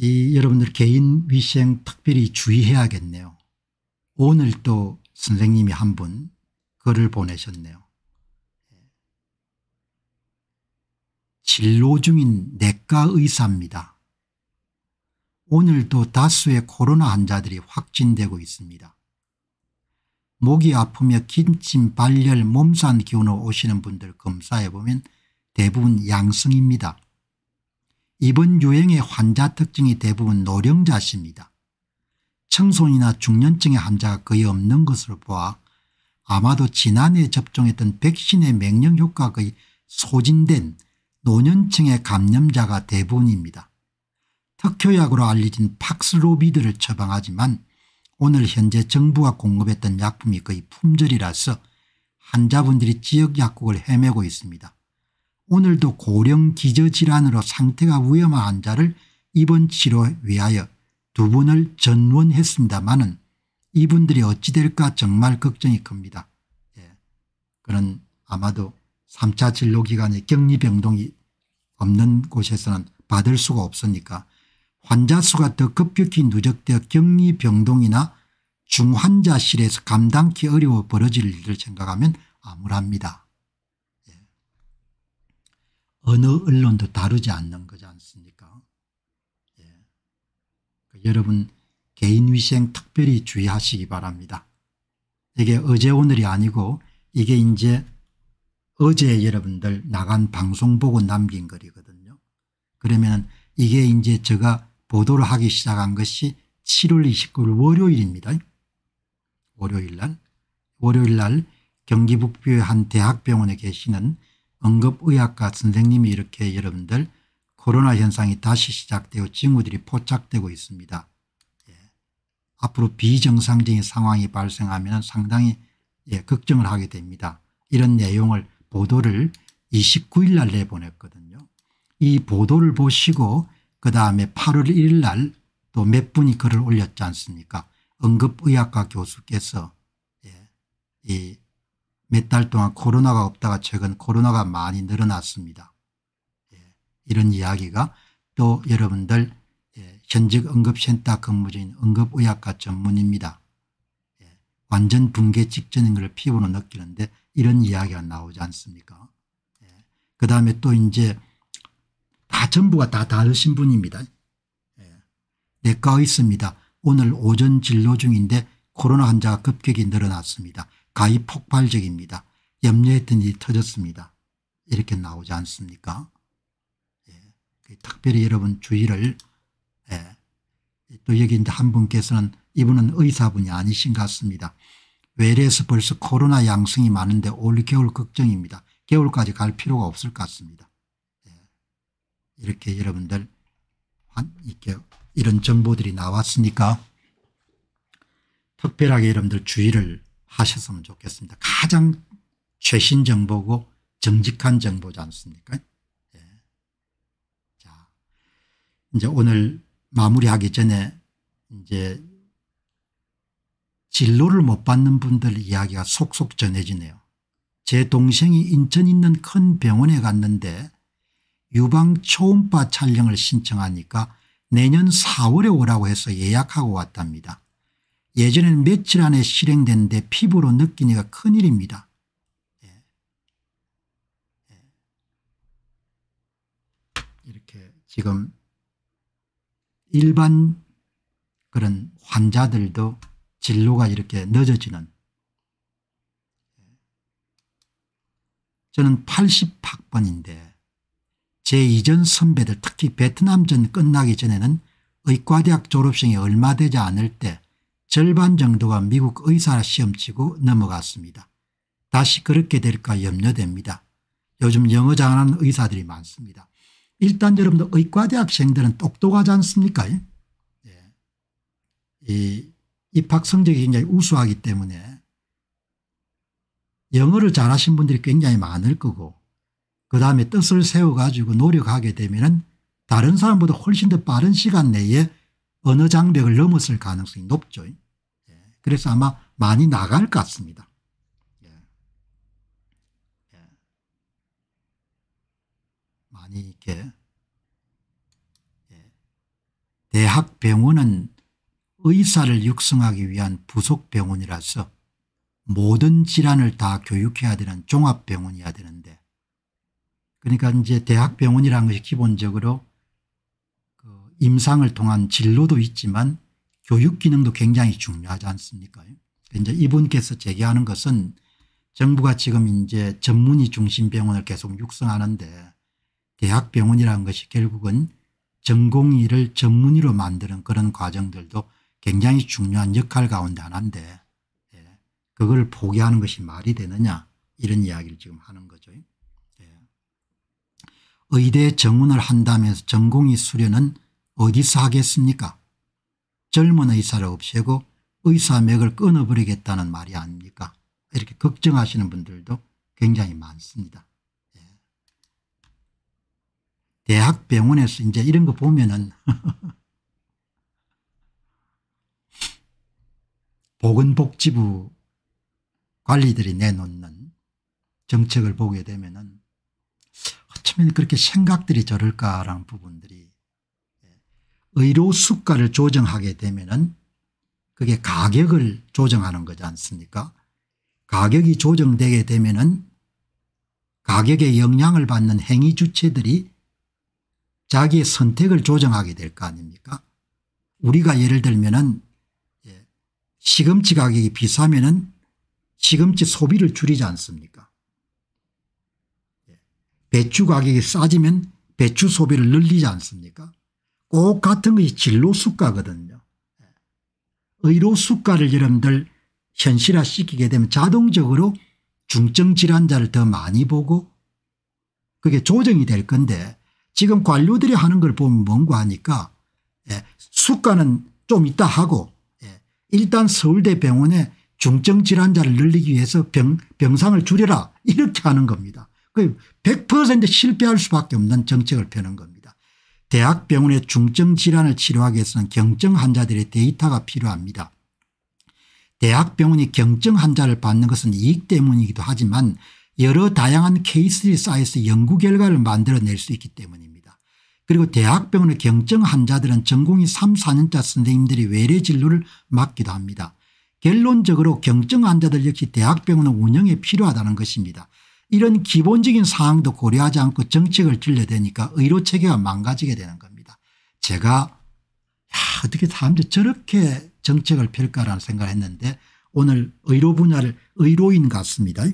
이 여러분들 개인 위생 특별히 주의해야겠네요. 오늘 또 선생님이 한 분 글을 보내셨네요. 진로 중인 내과 의사입니다. 오늘도 다수의 코로나 환자들이 확진되고 있습니다. 목이 아프며 긴침 발열 몸산 기운으로 오시는 분들 검사해보면 대부분 양성입니다. 이번 유행의 환자 특징이 대부분 노령자십니다. 청소년이나 중년층의 환자가 거의 없는 것으로 보아 아마도 지난해 접종했던 백신의 명령 효과가 소진된 노년층의 감염자가 대부분입니다. 특효약으로 알려진 팍스로비드를 처방하지만 오늘 현재 정부가 공급했던 약품이 거의 품절이라서 환자분들이 지역 약국을 헤매고 있습니다. 오늘도 고령 기저질환으로 상태가 위험한 환자를 입원 치료 위하여 두 분을 전원했습니다마는 이분들이 어찌 될까 정말 걱정이 큽니다. 예. 그런 아마도 3차 진료기관의 격리병동이 없는 곳에서는 받을 수가 없으니까 환자 수가 더 급격히 누적되어 격리병동이나 중환자실에서 감당기 어려워 벌어질 일을 생각하면 암울합니다. 예. 어느 언론도 다루지 않는 거지 않습니까 예. 그 여러분 개인 위생 특별히 주의하시기 바랍니다. 이게 어제 오늘이 아니고 이게 이제 어제 여러분들 나간 방송 보고 남긴 거리거든요. 그러면 이게 이제 제가 보도를 하기 시작한 것이 7월 29일 월요일입니다. 월요일 날 월요일 날 경기 북부의 한 대학병원에 계시는 응급의학과 선생님이 이렇게 여러분들 코로나 현상이 다시 시작되어 징후들이 포착되고 있습니다. 예. 앞으로 비정상적인 상황이 발생하면 상당히 예, 걱정을 하게 됩니다. 이런 내용을 보도를 29일 날 내보냈거든요. 이 보도를 보시고 그다음에 8월 1일 날 또 몇 분이 글을 올렸지 않습니까 응급의학과 교수께서 예, 몇 달 동안 코로나가 없다가 최근 코로나가 많이 늘어났습니다. 예, 이런 이야기가 또 여러분들 예, 현직 응급센터 근무 중인 응급의학과 전문입니다. 예, 완전 붕괴 직전인 걸 피부로 느끼는데 이런 이야기가 나오지 않습니까 예, 그다음에 또 이제 다 전부가 다 다르신 분입니다. 예, 내과 있습니다. 오늘 오전 진료 중인데 코로나 환자가 급격히 늘어났습니다. 가히 폭발적입니다. 염려했던 일이 터졌습니다. 이렇게 나오지 않습니까 예. 그 특별히 여러분 주의를 예. 또 여기 이제 한 분께서는 이분은 의사분이 아니신 것 같습니다. 외래에서 벌써 코로나 양성이 많은데 올 겨울 걱정입니다. 겨울까지 갈 필요가 없을 것 같습니다. 예. 이렇게 여러분들 이렇게 이런 정보들이 나왔으니까 특별하게 여러분들 주의를 하셨으면 좋겠습니다. 가장 최신 정보고 정직한 정보지 않습니까 예. 자, 이제 오늘 마무리하기 전에 이제 진로를 못 받는 분들 이야기가 속속 전해지네요. 제 동생이 인천 있는 큰 병원에 갔는데 유방 초음파 촬영을 신청하니까 내년 4월에 오라고 해서 예약하고 왔답니다. 예전에는 며칠 안에 실행됐는데 피부로 느끼니까 큰일입니다. 예. 예. 이렇게 지금 일반 그런 환자들도 진로가 이렇게 늦어지는 저는 80학번인데 제 이전 선배들 특히 베트남전 끝나기 전에는 의과대학 졸업생이 얼마 되지 않을 때 절반 정도가 미국 의사 시험 치고 넘어갔습니다. 다시 그렇게 될까 염려됩니다. 요즘 영어 잘하는 의사들이 많습니다. 일단 여러분들 의과대학생들은 똑똑하지 않습니까 예. 이 입학 성적이 굉장히 우수하기 때문에 영어를 잘하신 분들이 굉장히 많을 거고 그 다음에 뜻을 세워가지고 노력하게 되면 다른 사람보다 훨씬 더 빠른 시간 내에 어느 장벽을 넘었을 가능성이 높죠. 예. 그래서 아마 많이 나갈 것 같습니다. 예. 예. 많이 이렇게 대학 병원은 의사를 육성하기 위한 부속 병원이라서 모든 질환을 다 교육해야 되는 종합병원이어야 되는데 그러니까 이제 대학병원이라는 것이 기본적으로 그 임상을 통한 진로도 있지만 교육 기능도 굉장히 중요하지 않습니까 이제 이분께서 제기하는 것은 정부가 지금 이제 전문의 중심 병원을 계속 육성하는데 대학병원이라는 것이 결국은 전공의를 전문의로 만드는 그런 과정들도 굉장히 중요한 역할 가운데 하나인데 예. 그걸 포기하는 것이 말이 되느냐 이런 이야기를 지금 하는 거죠. 예. 의대 정원을 한다면서 전공의 수련은 어디서 하겠습니까 젊은 의사를 없애고 의사맥을 끊어버리겠다는 말이 아닙니까 이렇게 걱정하시는 분들도 굉장히 많습니다. 예. 대학병원에서 이제 이런 거 보면은 보건복지부 관리들이 내놓는 정책을 보게 되면은 어쩌면 그렇게 생각들이 저럴까라는 부분들이 예. 의료 수가를 조정하게 되면은 그게 가격을 조정하는 거지 않습니까? 가격이 조정되게 되면은 가격에 영향을 받는 행위 주체들이 자기의 선택을 조정하게 될 거 아닙니까? 우리가 예를 들면은 시금치 가격이 비싸면은 시금치 소비를 줄이지 않습니까? 배추 가격이 싸지면 배추 소비를 늘리지 않습니까 꼭 같은 것이 진로 수가거든요. 의료 수가를 여러분들 현실화시키게 되면 자동적으로 중증 질환자를 더 많이 보고 그게 조정이 될 건데 지금 관료들이 하는 걸 보면 뭔가 하니까 예, 수가는 좀 있다 하고 예, 일단 서울대 병원에 중증 질환자를 늘리기 위해서 병, 병상을 줄여라 이렇게 하는 겁니다. 100% 실패할 수밖에 없는 정책을 펴는 겁니다. 대학병원의 중증 질환을 치료하기 위해서는 경증 환자들의 데이터가 필요합니다. 대학병원이 경증 환자를 받는 것은 이익 때문이기도 하지만 여러 다양한 케이스들이 쌓여서 연구 결과를 만들어낼 수 있기 때문입니다. 그리고 대학병원의 경증 환자들은 전공이 3, 4년차 선생님들이 외래 진료를 맡기도 합니다. 결론적으로 경증 환자들 역시 대학병원은 운영에 필요하다는 것입니다. 이런 기본적인 사항도 고려하지 않고 정책을 들려대니까 의료체계가 망가지게 되는 겁니다. 제가 야, 어떻게 사람들이 저렇게 정책을 펼까라는 생각을 했는데 오늘 의료 분야를 의료인 같습니다.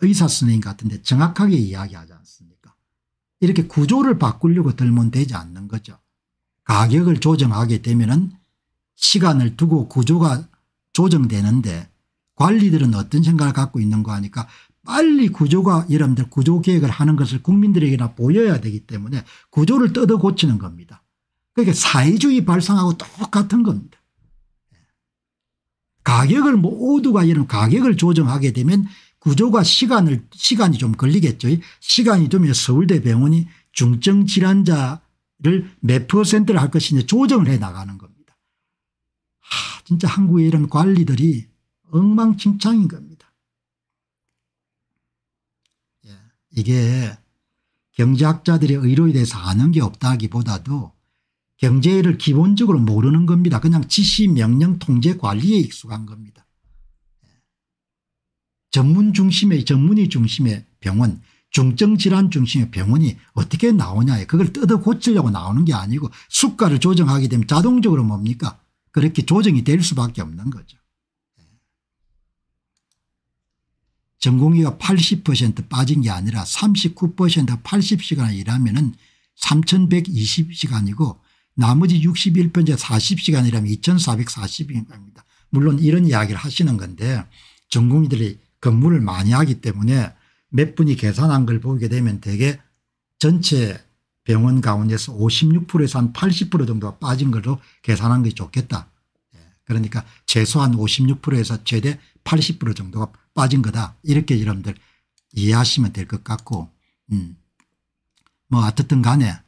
의사 선생님 같은데 정확하게 이야기하지 않습니까 이렇게 구조를 바꾸려고 들면 되지 않는 거죠. 가격을 조정하게 되면 은 시간을 두고 구조가 조정되는데 관리들은 어떤 생각을 갖고 있는 거 하니까 빨리 구조가 여러분들 구조계획을 하는 것을 국민들에게나 보여야 되기 때문에 구조를 뜯어 고치는 겁니다. 그러니까 사회주의 발상하고 똑같은 겁니다. 가격을 모두가 이런 가격을 조정하게 되면 구조가 시간을 시간이 좀 걸리겠죠. 시간이 되면 서울대 병원이 중증 질환자를 몇 퍼센트를 할 것이냐 조정을 해 나가는 겁니다. 하, 진짜 한국의 이런 관리들이 엉망진창인 겁니다. 예, 이게 경제학자들이 의료에 대해서 아는 게 없다기보다도 경제를 기본적으로 모르는 겁니다. 그냥 지시 명령 통제 관리에 익숙한 겁니다. 예. 전문 중심의 전문의 중심의 병원 중증질환 중심의 병원이 어떻게 나오냐 그걸 뜯어 고치려고 나오는 게 아니고 수가를 조정하게 되면 자동적으로 뭡니까 그렇게 조정이 될 수밖에 없는 거죠. 예. 전공의가 80% 빠진 게 아니라 39% 80시간을 일하면 은 3120시간이고 나머지 61번째 40시간이라면 2440시간입니다. 물론 이런 이야기를 하시는 건데 전공의들이 근무를 많이 하기 때문에 몇 분이 계산한 걸 보게 되면 대개 전체 병원 가운데서 56%에서 한 80% 정도가 빠진 걸로 계산한 게 좋겠다. 예, 그러니까 최소한 56%에서 최대 80% 정도가 빠진 거다. 이렇게 여러분들 이해하시면 될 것 같고 음. 뭐 어떻든 간에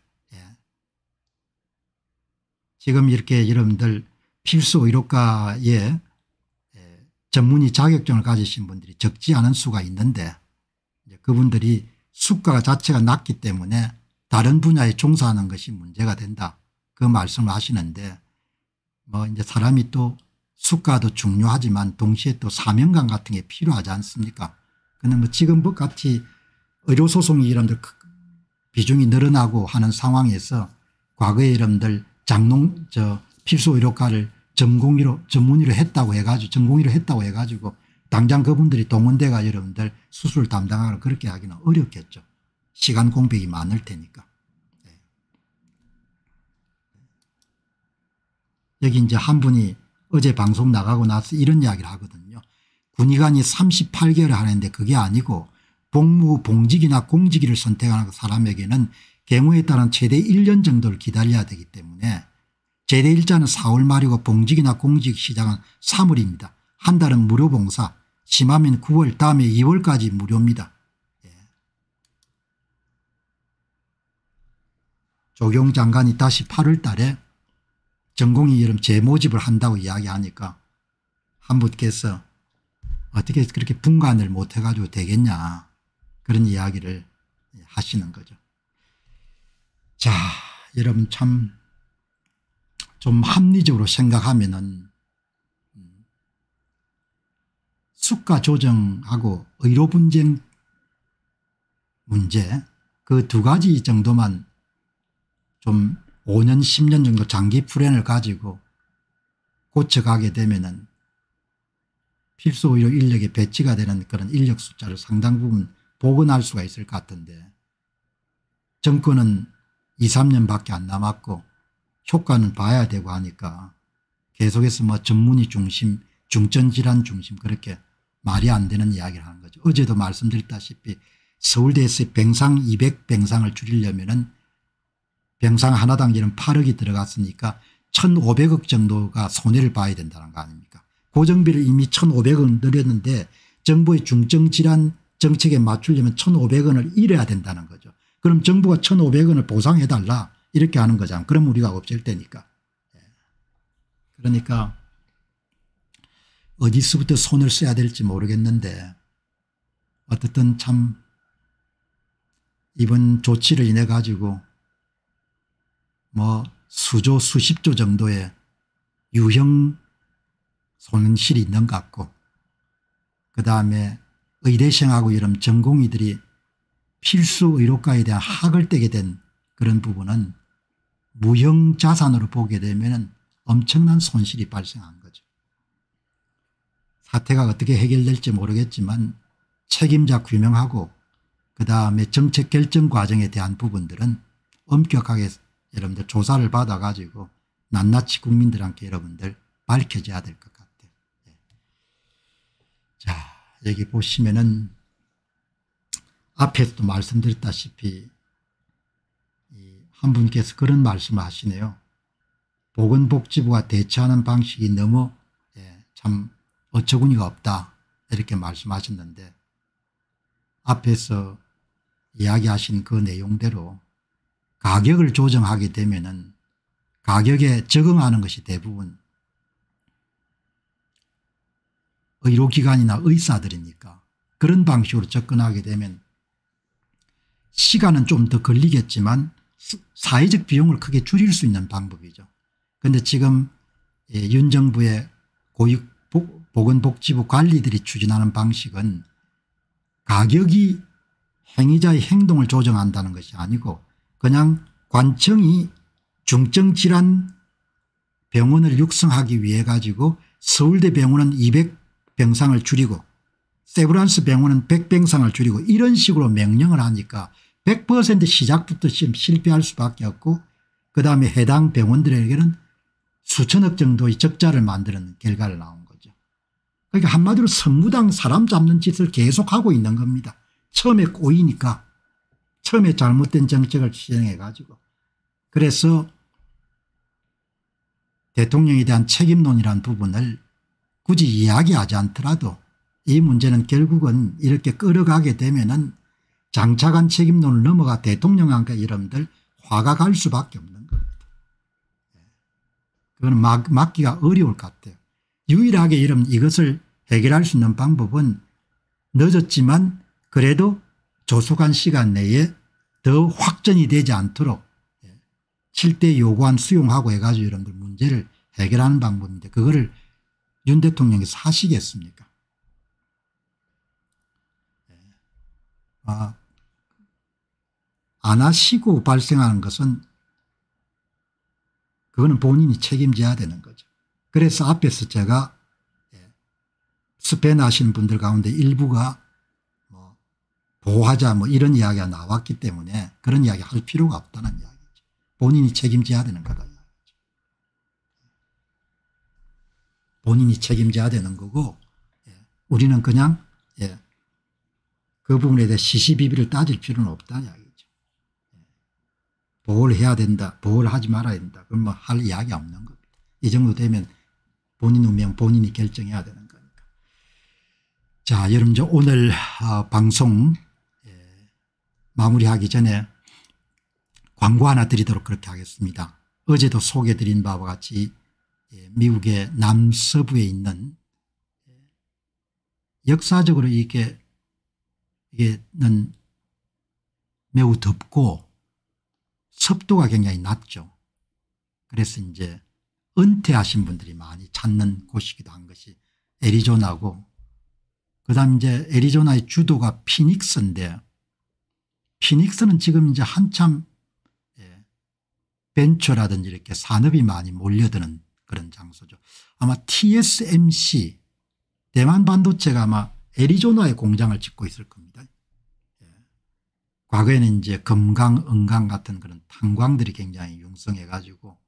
지금 이렇게 여러분들 필수 의료과에 전문의 자격증을 가지신 분들이 적지 않은 수가 있는데 그분들이 수가 자체가 낮기 때문에 다른 분야에 종사하는 것이 문제가 된다. 그 말씀을 하시는데 뭐 이제 사람이 또 수가도 중요하지만 동시에 또 사명감 같은 게 필요하지 않습니까 근데 뭐 지금 같이 의료소송이 이런들 비중이 늘어나고 하는 상황에서 과거에 여러분들 장농 저 필수 의료과를 전공의로 전문의로 했다고 해가지고 전공의로 했다고 해가지고 당장 그분들이 동원대가 여러분들 수술 담당하고 그렇게 하기는 어렵겠죠. 시간 공백이 많을 테니까. 네. 여기 이제 한 분이 어제 방송 나가고 나서 이런 이야기를 하거든요. 군의관이 38개월을 하는데 그게 아니고 복무 봉직이나 공직위를 선택하는 사람에게는 경우에 따른 최대 1년 정도를 기다려야 되기 때문에 제대 일자는 4월 말이고 봉직이나 공직 시작은 3월입니다. 한 달은 무료 봉사 심하면 9월 다음에 2월까지 무료입니다. 예. 조경 장관이 다시 8월 달에 전공의 이름 재모집을 한다고 이야기하니까 한 분께서 어떻게 그렇게 분간을 못 해가지고 되겠냐 그런 이야기를 하시는 거죠. 자 여러분 참 좀 합리적으로 생각하면은 음, 수가 조정하고 의료 분쟁 문제 그 두 가지 정도만 좀 5년 10년 정도 장기 플랜을 가지고 고쳐가게 되면은 필수 의료 인력에 배치가 되는 그런 인력 숫자를 상당 부분 복원할 수가 있을 것 같은데 정권은 2, 3년밖에 안 남았고 효과는 봐야 되고 하니까 계속해서 뭐 전문의 중심 중전질환 중심 그렇게 말이 안 되는 이야기를 하는 거죠. 어제도 말씀드렸다시피 서울대에서 병상 200병상을 줄이려면 은 병상 하나당 이런 8억이 들어갔으니까 1500억 정도가 손해를 봐야 된다는 거 아닙니까 고정비를 이미 1500원 늘렸는데 정부의 중증질환 정책에 맞추려면 1500원을 잃어야 된다는 거죠. 그럼 정부가 1500원을 보상해 달라 이렇게 하는 거잖아. 그럼 우리가 없을 때니까. 예. 그러니까 어디서부터 손을 써야 될지 모르겠는데 어떻든 참 이번 조치를 인해 가지고 뭐 수조 수십조 정도의 유형 손실이 있는 것 같고 그다음에 의대생하고 이런 전공의들이 필수 의료과에 대한 학을 떼게 된 그런 부분은 무형 자산으로 보게 되면 엄청난 손실이 발생한 거죠. 사태가 어떻게 해결될지 모르겠지만 책임자 규명하고 그다음에 정책 결정 과정에 대한 부분들은 엄격하게 여러분들 조사를 받아 가지고 낱낱이 국민들한테 여러분들 밝혀져야 될 것 같아요. 네. 자 여기 보시면은 앞에서도 말씀드렸다시피 한 분께서 그런 말씀을 하시네요. 보건복지부가 대처하는 방식이 너무 예, 참 어처구니가 없다 이렇게 말씀하셨는데 앞에서 이야기하신 그 내용대로 가격을 조정하게 되면 은 가격에 적응하는 것이 대부분 의료기관이나 의사들이니까 그런 방식으로 접근하게 되면 시간은 좀 더 걸리겠지만 사회적 비용을 크게 줄일 수 있는 방법이죠. 그런데 지금 예, 윤 정부의 보건복지부 관리들이 추진하는 방식은 가격이 행위자의 행동을 조정한다는 것이 아니고 그냥 관청이 중증질환 병원을 육성하기 위해 가지고 서울대 병원은 200병상을 줄이고 세브란스 병원은 100병상을 줄이고 이런 식으로 명령을 하니까 100% 시작부터 지금 실패할 수밖에 없고 그다음에 해당 병원들에게는 수천억 정도의 적자를 만드는 결과를 나온 거죠. 그러니까 한마디로 선무당 사람 잡는 짓을 계속하고 있는 겁니다. 처음에 꼬이니까 처음에 잘못된 정책을 시행해 가지고 그래서 대통령에 대한 책임론이라는 부분을 굳이 이야기하지 않더라도 이 문제는 결국은 이렇게 끌어가게 되면 은 장차관 책임론을 넘어가 대통령한테 여러분들 화가 갈 수밖에 없는 겁니다. 예. 그건 막, 막기가 어려울 것 같아요. 유일하게 여러분 이것을 해결할 수 있는 방법은 늦었지만 그래도 조속한 시간 내에 더 확전이 되지 않도록 7대 예. 요구안 수용하고 해가지고 여러분들 문제를 해결하는 방법인데 그거를 윤 대통령이 사시겠습니까 예. 아, 안 하시고 발생하는 것은 그거는 본인이 책임져야 되는 거죠. 그래서 앞에서 제가 예, 스페인 하시는 분들 가운데 일부가 뭐 보호하자 뭐 이런 이야기가 나왔기 때문에 그런 이야기 할 필요가 없다는 이야기죠. 본인이 책임져야 되는 거다. 본인이 책임져야 되는 거고 예, 우리는 그냥 예, 그 부분에 대해 시시비비를 따질 필요는 없다는 이야기죠. 보호를 해야 된다. 보호를 하지 말아야 된다. 그건 뭐할 이야기 없는 겁니다. 이 정도 되면 본인 운명 본인이 결정해야 되는 거니까. 자 여러분 저 오늘 어, 방송 예, 마무리하기 전에 광고 하나 드리도록 그렇게 하겠습니다. 어제도 소개드린 바와 같이 예, 미국의 남서부에 있는 역사적으로 이게 이게는 매우 덥고 습도가 굉장히 낮죠. 그래서 이제 은퇴하신 분들이 많이 찾는 곳이기도 한 것이 애리조나고 그다음 이제 애리조나의 주도가 피닉스인데 피닉스는 지금 이제 한참 예, 벤처라든지 이렇게 산업이 많이 몰려드는 그런 장소죠. 아마 TSMC 대만 반도체가 아마 애리조나에 공장을 짓고 있을 겁니다. 예. 과거에는 이제 금강, 은강 같은 그런 탄광들이 굉장히 융성해 가지고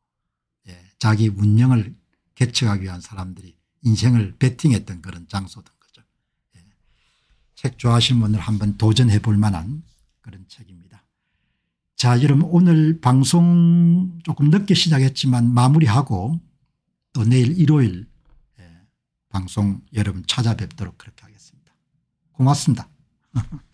예. 자기 운명을 개척하기 위한 사람들이 인생을 베팅했던 그런 장소던 거죠. 예. 책 좋아하시는 분들 한번 도전해 볼 만한 그런 책입니다. 자 여러분 오늘 방송 조금 늦게 시작했지만 마무리하고 또 내일 일요일 예, 방송 여러분 찾아뵙도록 그렇게 하겠습니다. 고맙습니다.